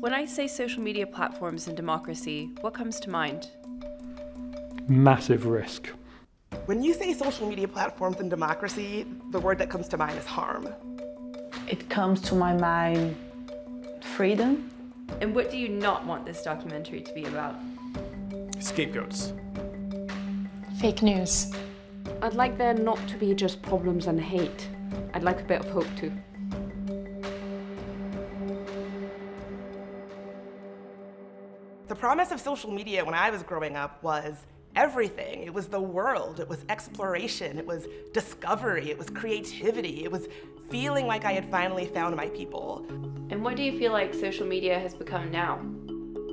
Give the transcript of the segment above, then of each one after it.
When I say social media platforms and democracy, what comes to mind? Massive risk. When you say social media platforms and democracy, the word that comes to mind is harm. It comes to my mind freedom. And what do you not want this documentary to be about? Scapegoats. Fake news. I'd like there not to be just problems and hate. I'd like a bit of hope too. Promise of social media when I was growing up was everything. It was the world, it was exploration, it was discovery, it was creativity, it was feeling like I had finally found my people. And what do you feel like social media has become now?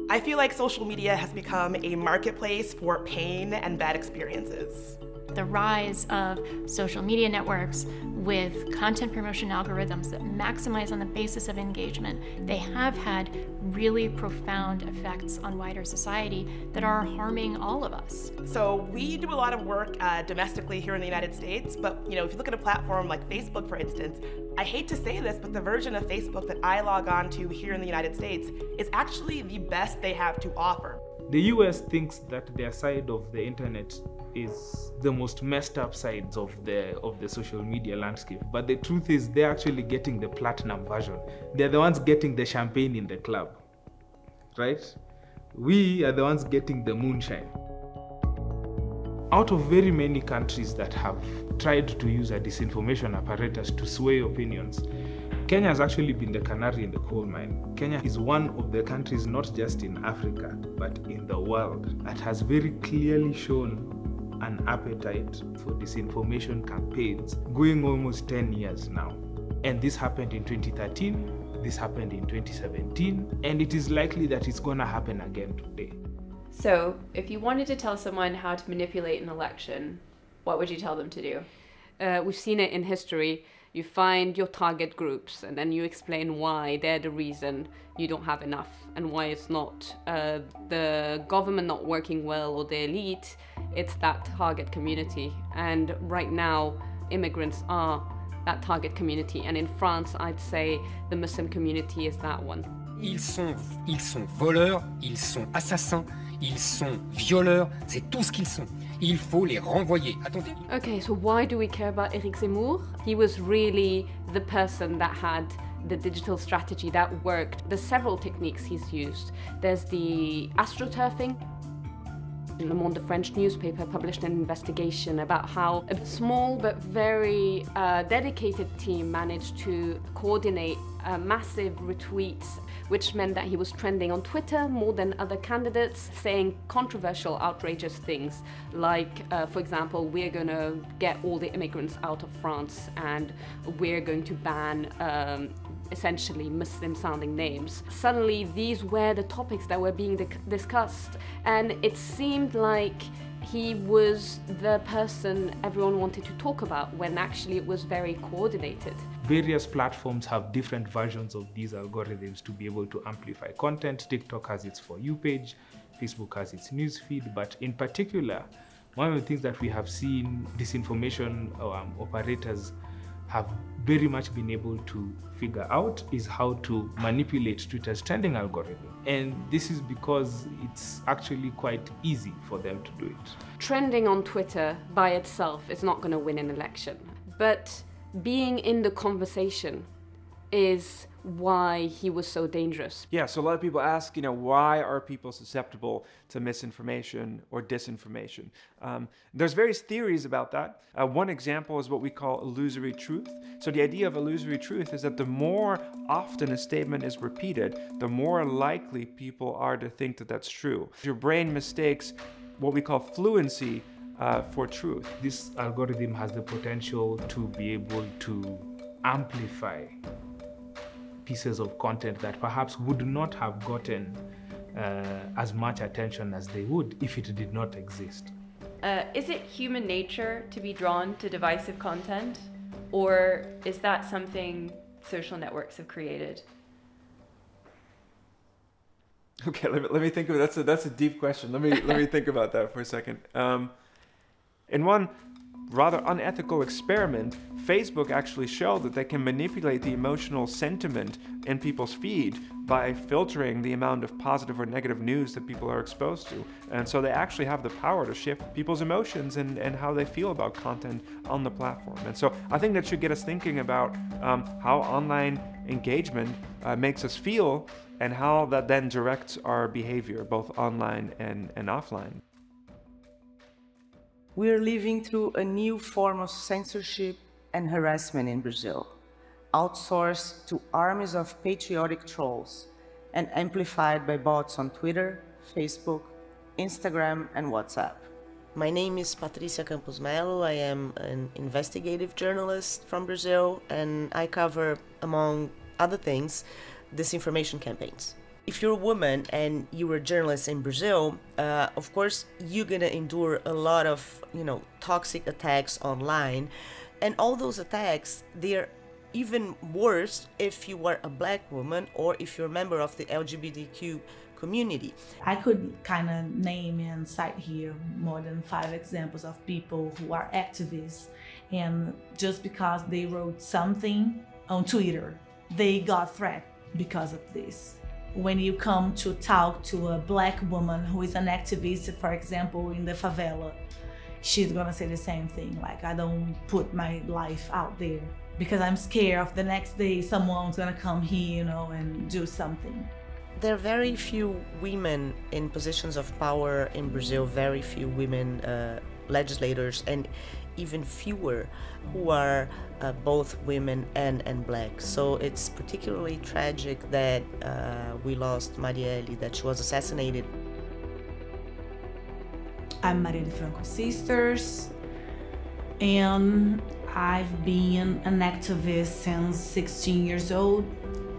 I feel like social media has become a marketplace for pain and bad experiences. The rise of social media networks with content promotion algorithms that maximize on the basis of engagement, they have had really profound effects on wider society that are harming all of us. So we do a lot of work uh, domestically here in the United States, but you know, if you look at a platform like Facebook, for instance, I hate to say this, but the version of Facebook that I log on to here in the United States is actually the best they have to offer. The US thinks that their side of the internet is the most messed up sides of the of the social media landscape. But the truth is they're actually getting the platinum version. They're the ones getting the champagne in the club. Right? We are the ones getting the moonshine. Out of very many countries that have tried to use a disinformation apparatus to sway opinions, Kenya has actually been the canary in the coal mine. Kenya is one of the countries, not just in Africa, but in the world, that has very clearly shown an appetite for disinformation campaigns going almost 10 years now. And this happened in 2013, this happened in 2017, and it is likely that it's going to happen again today. So, if you wanted to tell someone how to manipulate an election, what would you tell them to do? Uh, we've seen it in history. You find your target groups and then you explain why they're the reason you don't have enough and why it's not uh, the government not working well or the elite, it's that target community. And right now, immigrants are that target community. And in France, I'd say the Muslim community is that one. Ils sont, ils sont voleurs, ils sont assassins, ils sont violeurs, c'est tout ce qu'ils sont. Il faut les renvoyer. Attendez. Okay, so why do we care about Eric Zemmour? He was really the person that had the digital strategy that worked. There's several techniques he's used. There's the astroturfing. Le Monde, the French newspaper, published an investigation about how a small but very uh, dedicated team managed to coordinate uh, massive retweets which meant that he was trending on Twitter more than other candidates, saying controversial, outrageous things like, uh, for example, we're going to get all the immigrants out of France and we're going to ban um, essentially Muslim sounding names. Suddenly, these were the topics that were being discussed, and it seemed like he was the person everyone wanted to talk about when actually it was very coordinated. Various platforms have different versions of these algorithms to be able to amplify content. TikTok has its For You page, Facebook has its news feed, but in particular, one of the things that we have seen disinformation um, operators have very much been able to figure out is how to manipulate Twitter's trending algorithm. And this is because it's actually quite easy for them to do it. Trending on Twitter by itself is not going to win an election, but being in the conversation is why he was so dangerous. Yeah, so a lot of people ask, you know, why are people susceptible to misinformation or disinformation? Um, there's various theories about that. Uh, one example is what we call illusory truth. So the idea of illusory truth is that the more often a statement is repeated, the more likely people are to think that that's true. Your brain mistakes what we call fluency uh, for truth. This algorithm has the potential to be able to amplify pieces of content that perhaps would not have gotten uh, as much attention as they would if it did not exist. Uh, is it human nature to be drawn to divisive content, or is that something social networks have created? Okay, let me, let me think of it. That's a, that's a deep question. Let me let me think about that for a second. Um, in one, rather unethical experiment, Facebook actually showed that they can manipulate the emotional sentiment in people's feed by filtering the amount of positive or negative news that people are exposed to. And so they actually have the power to shift people's emotions and, and how they feel about content on the platform. And so I think that should get us thinking about um, how online engagement uh, makes us feel and how that then directs our behavior, both online and, and offline. We are living through a new form of censorship and harassment in Brazil, outsourced to armies of patriotic trolls and amplified by bots on Twitter, Facebook, Instagram, and WhatsApp. My name is Patricia Campos Mello. I am an investigative journalist from Brazil and I cover, among other things, disinformation campaigns if you're a woman and you're a journalist in Brazil, uh, of course you're gonna endure a lot of you know toxic attacks online, and all those attacks they're even worse if you are a black woman or if you're a member of the LGBTQ community. I could kind of name and cite here more than five examples of people who are activists, and just because they wrote something on Twitter, they got threatened because of this when you come to talk to a black woman who is an activist, for example, in the favela, she's gonna say the same thing. Like, I don't put my life out there because I'm scared of the next day someone's gonna come here, you know, and do something. There are very few women in positions of power in Brazil, very few women uh, legislators, and even fewer who are uh, both women and, and black. So it's particularly tragic that uh, we lost Marielle, that she was assassinated. I'm Marielle Franco Sisters, and I've been an activist since 16 years old,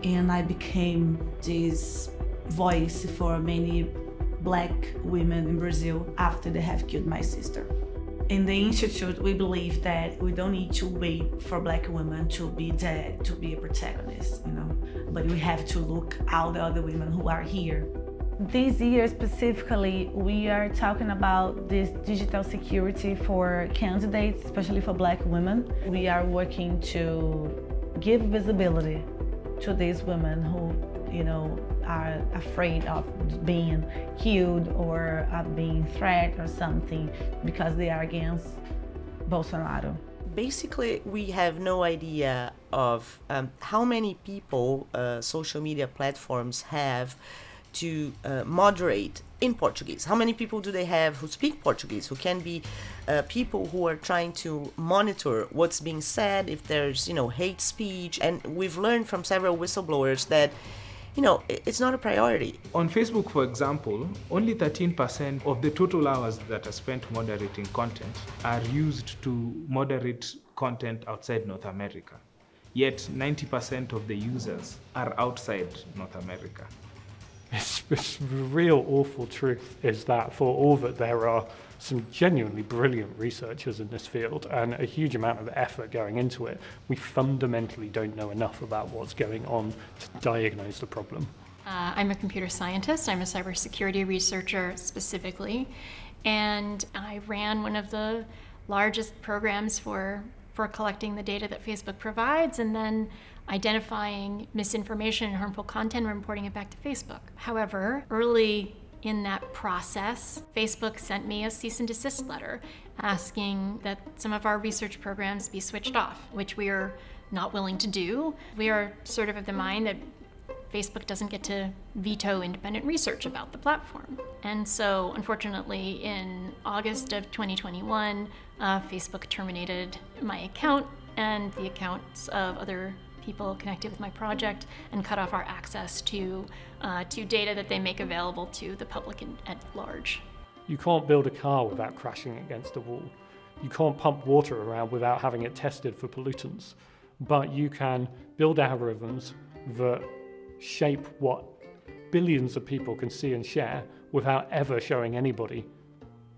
and I became this voice for many black women in Brazil after they have killed my sister in the institute we believe that we don't need to wait for black women to be dead to be a protagonist you know? But we have to look out the other women who are here. This year specifically we are talking about this digital security for candidates especially for black women. We are working to give visibility to these women who you know are afraid of being killed or of being threatened or something because they are against Bolsonaro. Basically, we have no idea of um, how many people uh, social media platforms have to uh, moderate in Portuguese. How many people do they have who speak Portuguese, who can be uh, people who are trying to monitor what's being said, if there's, you know, hate speech. And we've learned from several whistleblowers that you know, it's not a priority. On Facebook, for example, only 13% of the total hours that are spent moderating content are used to moderate content outside North America. Yet 90% of the users are outside North America. The real awful truth is that for all that there are some genuinely brilliant researchers in this field and a huge amount of effort going into it, we fundamentally don't know enough about what's going on to diagnose the problem. Uh, I'm a computer scientist. I'm a cybersecurity researcher specifically, and I ran one of the largest programs for for collecting the data that Facebook provides, and then identifying misinformation and harmful content and reporting it back to Facebook. However, early in that process, Facebook sent me a cease and desist letter asking that some of our research programs be switched off, which we are not willing to do. We are sort of of the mind that Facebook doesn't get to veto independent research about the platform. And so, unfortunately, in August of 2021, uh, Facebook terminated my account and the accounts of other people connected with my project and cut off our access to, uh, to data that they make available to the public in, at large. You can't build a car without crashing against a wall. You can't pump water around without having it tested for pollutants. But you can build algorithms that shape what billions of people can see and share without ever showing anybody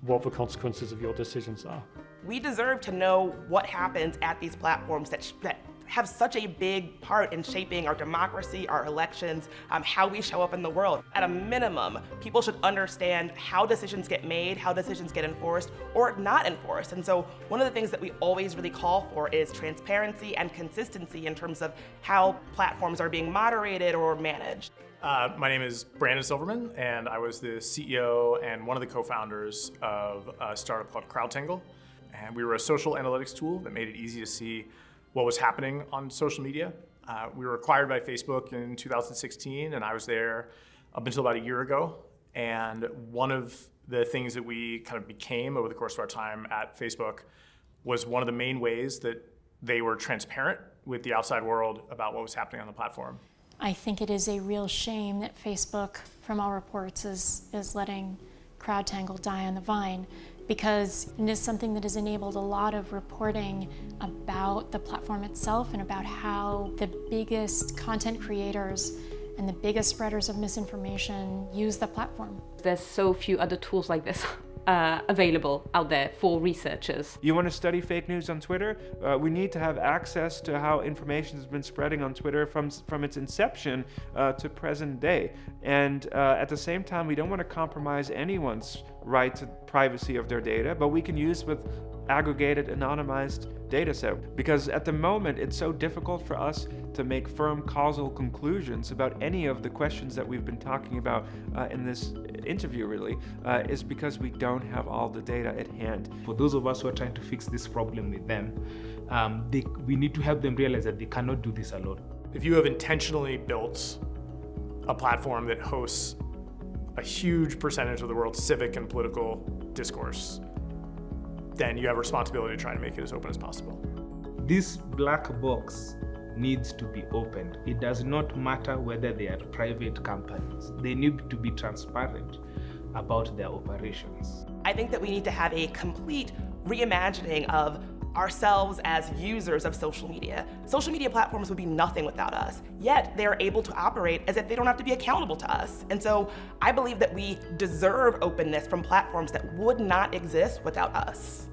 what the consequences of your decisions are. We deserve to know what happens at these platforms that, that have such a big part in shaping our democracy, our elections, um, how we show up in the world. At a minimum, people should understand how decisions get made, how decisions get enforced or not enforced. And so one of the things that we always really call for is transparency and consistency in terms of how platforms are being moderated or managed. Uh, my name is Brandon Silverman, and I was the CEO and one of the co-founders of a startup called CrowdTangle. And we were a social analytics tool that made it easy to see what was happening on social media. Uh, we were acquired by Facebook in 2016, and I was there up until about a year ago. And one of the things that we kind of became over the course of our time at Facebook was one of the main ways that they were transparent with the outside world about what was happening on the platform. I think it is a real shame that Facebook, from all reports, is, is letting CrowdTangle die on the vine because it is something that has enabled a lot of reporting about the platform itself and about how the biggest content creators and the biggest spreaders of misinformation use the platform. There's so few other tools like this. uh, available out there for researchers. You want to study fake news on Twitter? Uh, we need to have access to how information has been spreading on Twitter from from its inception uh, to present day. And uh, at the same time, we don't want to compromise anyone's right to privacy of their data, but we can use with aggregated anonymized data set because at the moment it's so difficult for us to make firm causal conclusions about any of the questions that we've been talking about uh, in this interview really uh, is because we don't have all the data at hand. For those of us who are trying to fix this problem with them, um, they, we need to help them realize that they cannot do this alone. If you have intentionally built a platform that hosts a huge percentage of the world's civic and political discourse, then you have a responsibility to try to make it as open as possible. This black box needs to be opened. It does not matter whether they are private companies. They need to be transparent about their operations. I think that we need to have a complete reimagining of ourselves as users of social media. Social media platforms would be nothing without us, yet they're able to operate as if they don't have to be accountable to us. And so I believe that we deserve openness from platforms that would not exist without us.